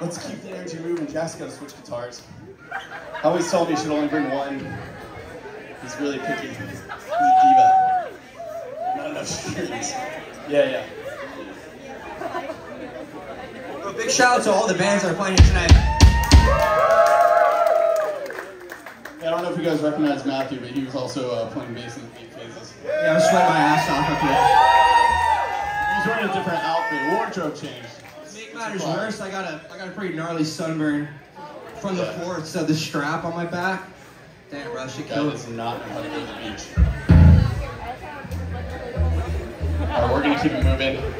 Let's keep the energy moving. Jack's got to switch guitars. I always told me he should only bring one. He's really picky. He's a diva. Not enough strings. Yeah, yeah. A big shout out to all the bands that are playing here tonight. I don't know if you guys recognize Matthew, but he was also uh, playing bass in Eight Phases. Yeah, I'm sweating my ass off up here. He's wearing a different outfit. Wardrobe change. Make matters worse, I got a I got a pretty gnarly sunburn from the Yeah. forts of the strap on my back. Damn, Rush, it That killed. does not know how to go to the beach. Alright, we're gonna keep it moving.